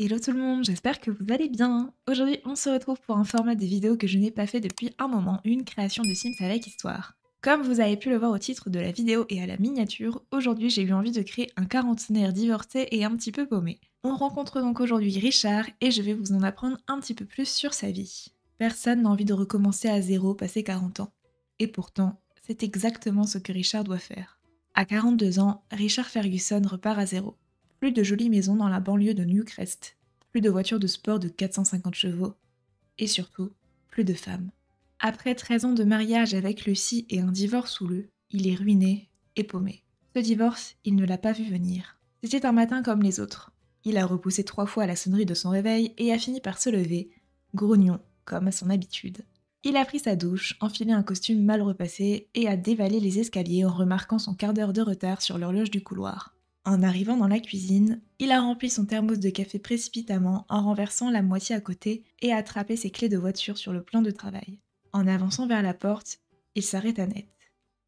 Hello tout le monde, j'espère que vous allez bien. Aujourd'hui, on se retrouve pour un format de vidéo que je n'ai pas fait depuis un moment, une création de Sims avec histoire. Comme vous avez pu le voir au titre de la vidéo et à la miniature, aujourd'hui j'ai eu envie de créer un quarantenaire divorcé et un petit peu paumé. On rencontre donc aujourd'hui Richard et je vais vous en apprendre un petit peu plus sur sa vie. Personne n'a envie de recommencer à zéro passé 40 ans. Et pourtant, c'est exactement ce que Richard doit faire. À 42 ans, Richard Ferguson repart à zéro. Plus de jolies maisons dans la banlieue de Newcrest, plus de voitures de sport de 450 chevaux, et surtout, plus de femmes. Après 13 ans de mariage avec Lucie et un divorce houleux, il est ruiné et paumé. Ce divorce, il ne l'a pas vu venir. C'était un matin comme les autres. Il a repoussé trois fois la sonnerie de son réveil et a fini par se lever, grognon, comme à son habitude. Il a pris sa douche, enfilé un costume mal repassé et a dévalé les escaliers en remarquant son quart d'heure de retard sur l'horloge du couloir. En arrivant dans la cuisine, il a rempli son thermos de café précipitamment en renversant la moitié à côté et a attrapé ses clés de voiture sur le plan de travail. En avançant vers la porte, il s'arrêta net.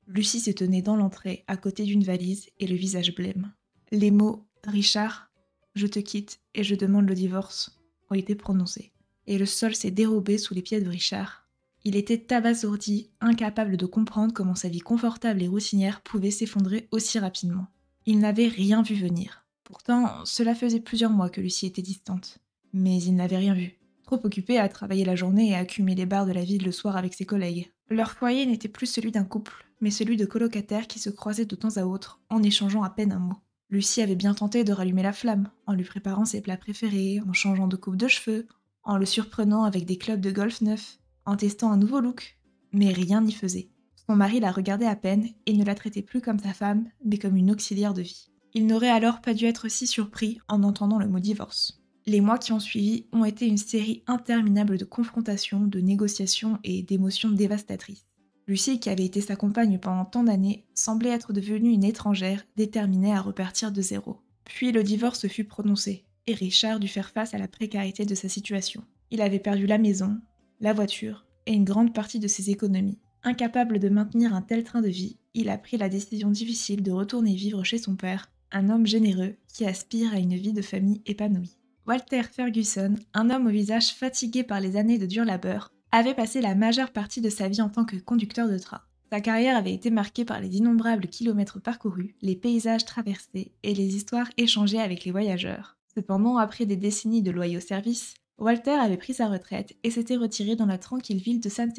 Lucie se tenait dans l'entrée, à côté d'une valise et le visage blême. Les mots Richard, je te quitte et je demande le divorce ont été prononcés. Et le sol s'est dérobé sous les pieds de Richard. Il était abasourdi, incapable de comprendre comment sa vie confortable et routinière pouvait s'effondrer aussi rapidement. Il n'avait rien vu venir. Pourtant, cela faisait plusieurs mois que Lucie était distante. Mais il n'avait rien vu. Trop occupé à travailler la journée et à accumuler les bars de la ville le soir avec ses collègues. Leur foyer n'était plus celui d'un couple, mais celui de colocataires qui se croisaient de temps à autre, en échangeant à peine un mot. Lucie avait bien tenté de rallumer la flamme, en lui préparant ses plats préférés, en changeant de coupe de cheveux, en le surprenant avec des clubs de golf neufs, en testant un nouveau look. Mais rien n'y faisait. Mari la regardait à peine et ne la traitait plus comme sa femme, mais comme une auxiliaire de vie. Il n'aurait alors pas dû être si surpris en entendant le mot divorce. Les mois qui ont suivi ont été une série interminable de confrontations, de négociations et d'émotions dévastatrices. Lucie, qui avait été sa compagne pendant tant d'années, semblait être devenue une étrangère déterminée à repartir de zéro. Puis le divorce fut prononcé, et Richard dut faire face à la précarité de sa situation. Il avait perdu la maison, la voiture et une grande partie de ses économies. Incapable de maintenir un tel train de vie, il a pris la décision difficile de retourner vivre chez son père, un homme généreux qui aspire à une vie de famille épanouie. Walter Ferguson, un homme au visage fatigué par les années de dur labeur, avait passé la majeure partie de sa vie en tant que conducteur de train. Sa carrière avait été marquée par les innombrables kilomètres parcourus, les paysages traversés et les histoires échangées avec les voyageurs. Cependant, après des décennies de loyaux services, Walter avait pris sa retraite et s'était retiré dans la tranquille ville de San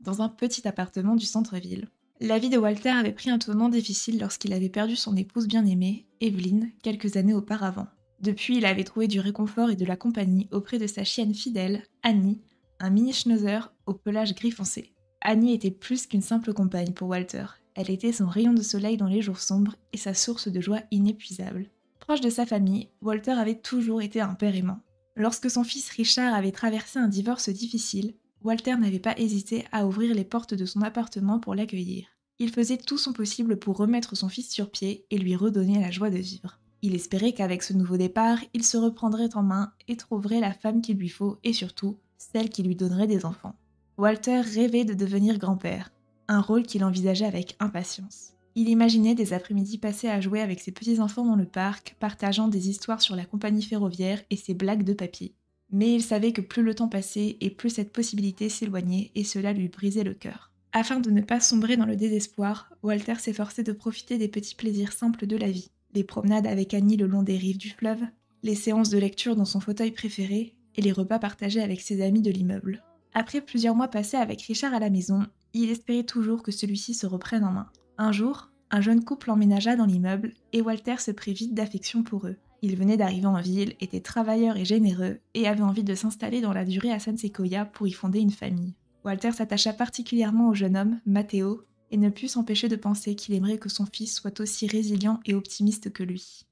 dans un petit appartement du centre-ville. La vie de Walter avait pris un tournant difficile lorsqu'il avait perdu son épouse bien-aimée, Evelyn, quelques années auparavant. Depuis, il avait trouvé du réconfort et de la compagnie auprès de sa chienne fidèle, Annie, un mini schnauzer au pelage gris foncé. Annie était plus qu'une simple compagne pour Walter. Elle était son rayon de soleil dans les jours sombres et sa source de joie inépuisable. Proche de sa famille, Walter avait toujours été un père aimant. Lorsque son fils Richard avait traversé un divorce difficile, Walter n'avait pas hésité à ouvrir les portes de son appartement pour l'accueillir. Il faisait tout son possible pour remettre son fils sur pied et lui redonner la joie de vivre. Il espérait qu'avec ce nouveau départ, il se reprendrait en main et trouverait la femme qu'il lui faut et surtout celle qui lui donnerait des enfants. Walter rêvait de devenir grand-père, un rôle qu'il envisageait avec impatience. Il imaginait des après-midi passés à jouer avec ses petits-enfants dans le parc, partageant des histoires sur la compagnie ferroviaire et ses blagues de papier. Mais il savait que plus le temps passait et plus cette possibilité s'éloignait et cela lui brisait le cœur. Afin de ne pas sombrer dans le désespoir, Walter s'efforçait de profiter des petits plaisirs simples de la vie. Les promenades avec Annie le long des rives du fleuve, les séances de lecture dans son fauteuil préféré et les repas partagés avec ses amis de l'immeuble. Après plusieurs mois passés avec Richard à la maison, il espérait toujours que celui-ci se reprenne en main. Un jour, un jeune couple emménagea dans l'immeuble et Walter se prit vite d'affection pour eux. Il venait d'arriver en ville, était travailleur et généreux et avait envie de s'installer dans la durée à San Sequoia pour y fonder une famille. Walter s'attacha particulièrement au jeune homme, Matteo, et ne put s'empêcher de penser qu'il aimerait que son fils soit aussi résilient et optimiste que lui.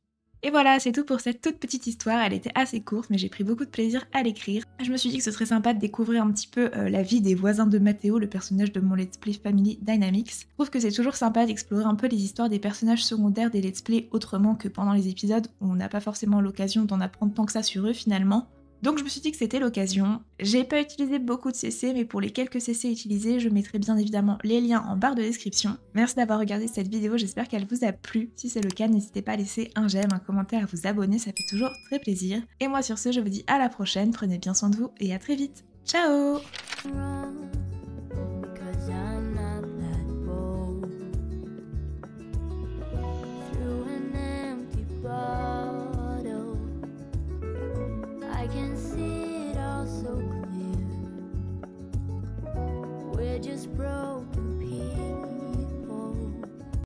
Et voilà, c'est tout pour cette toute petite histoire. Elle était assez courte, mais j'ai pris beaucoup de plaisir à l'écrire. Je me suis dit que ce serait sympa de découvrir un petit peu euh, la vie des voisins de Matteo, le personnage de mon Let's Play Family Dynamics. Je trouve que c'est toujours sympa d'explorer un peu les histoires des personnages secondaires des Let's Play autrement que pendant les épisodes où on n'a pas forcément l'occasion d'en apprendre tant que ça sur eux finalement. Donc je me suis dit que c'était l'occasion. J'ai pas utilisé beaucoup de CC, mais pour les quelques CC utilisés, je mettrai bien évidemment les liens en barre de description. Merci d'avoir regardé cette vidéo, j'espère qu'elle vous a plu. Si c'est le cas, n'hésitez pas à laisser un j'aime, un commentaire, à vous abonner, ça fait toujours très plaisir. Et moi sur ce, je vous dis à la prochaine, prenez bien soin de vous et à très vite. Ciao I can see it all so clear.